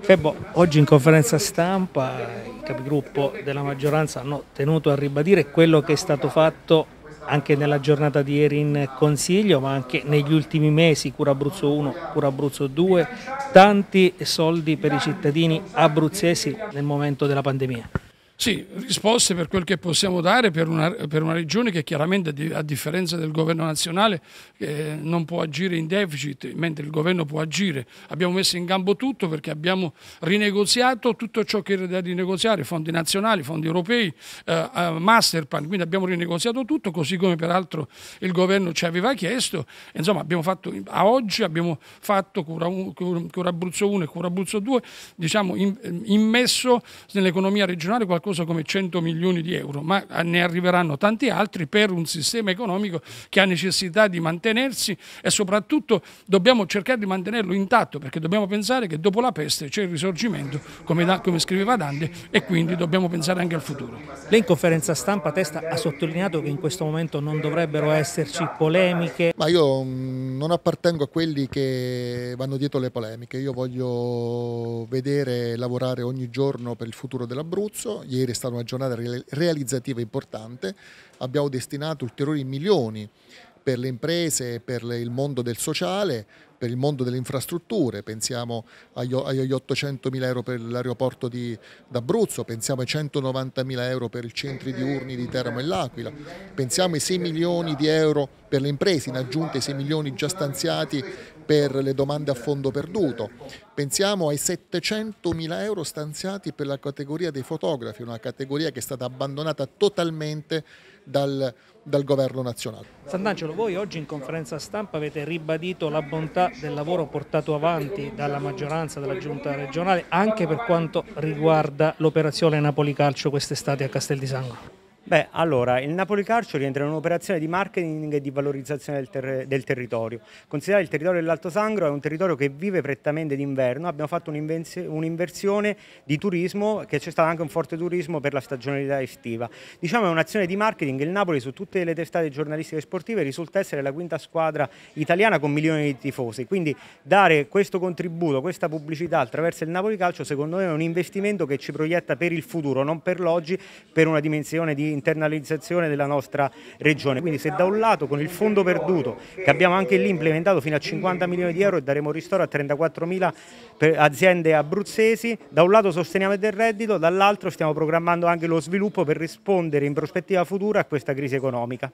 Febbo, oggi in conferenza stampa i capigruppo della maggioranza hanno tenuto a ribadire quello che è stato fatto anche nella giornata di ieri in Consiglio, ma anche negli ultimi mesi, Cura Abruzzo 1, Cura Abruzzo 2, tanti soldi per i cittadini abruzzesi nel momento della pandemia. Sì, risposte per quel che possiamo dare per una, per una regione che chiaramente a differenza del governo nazionale eh, non può agire in deficit mentre il governo può agire. Abbiamo messo in campo tutto perché abbiamo rinegoziato tutto ciò che era da rinegoziare, fondi nazionali, fondi europei, eh, eh masterplan, quindi abbiamo rinegoziato tutto così come peraltro il governo ci aveva chiesto. Insomma abbiamo fatto, a oggi abbiamo fatto Cura, Cura Abruzzo 1 e Cura Abruzzo 2, diciamo, immesso nell'economia regionale qualcosa qualcosa come 100 milioni di euro, ma ne arriveranno tanti altri per un sistema economico che ha necessità di mantenersi e soprattutto dobbiamo cercare di mantenerlo intatto perché dobbiamo pensare che dopo la peste c'è il risorgimento, come, da, come scriveva Dante, e quindi dobbiamo pensare anche al futuro. Lei in conferenza stampa Testa ha sottolineato che in questo momento non dovrebbero esserci polemiche. Ma io mm, non appartengo a quelli che vanno dietro le polemiche, io voglio vedere lavorare ogni giorno per il futuro dell'Abruzzo, ieri è stata una giornata realizzativa importante, abbiamo destinato ulteriori milioni per le imprese, per il mondo del sociale, per il mondo delle infrastrutture, pensiamo agli, 800 mila euro per l'aeroporto d'Abruzzo, pensiamo ai 190 mila euro per i centri diurni di Teramo e L'Aquila, pensiamo ai 6 milioni di euro per le imprese, in aggiunta ai 6 milioni già stanziati per le domande a fondo perduto, pensiamo ai 700 mila euro stanziati per la categoria dei fotografi, una categoria che è stata abbandonata totalmente dal, dal governo nazionale. Sant'Angelo, voi oggi in conferenza stampa avete ribadito la bontà del lavoro portato avanti dalla maggioranza della giunta regionale anche per quanto riguarda l'operazione Napoli Calcio quest'estate a Castel di Sangro. Beh, allora, il Napoli Calcio rientra in un'operazione di marketing e di valorizzazione del, ter del territorio. Considerare il territorio dell'Alto Sangro è un territorio che vive prettamente d'inverno, abbiamo fatto un'inversione un di turismo, che c'è stato anche un forte turismo per la stagionalità estiva. Diciamo è un'azione di marketing, il Napoli su tutte le testate giornalistiche sportive risulta essere la quinta squadra italiana con milioni di tifosi, quindi dare questo contributo, questa pubblicità attraverso il Napoli Calcio secondo me è un investimento che ci proietta per il futuro, non per l'oggi, per una dimensione di internalizzazione della nostra regione. Quindi se da un lato con il fondo perduto, che abbiamo anche lì implementato fino a 50 milioni di euro e daremo ristoro a 34 mila aziende abruzzesi, da un lato sosteniamo il reddito, dall'altro stiamo programmando anche lo sviluppo per rispondere in prospettiva futura a questa crisi economica.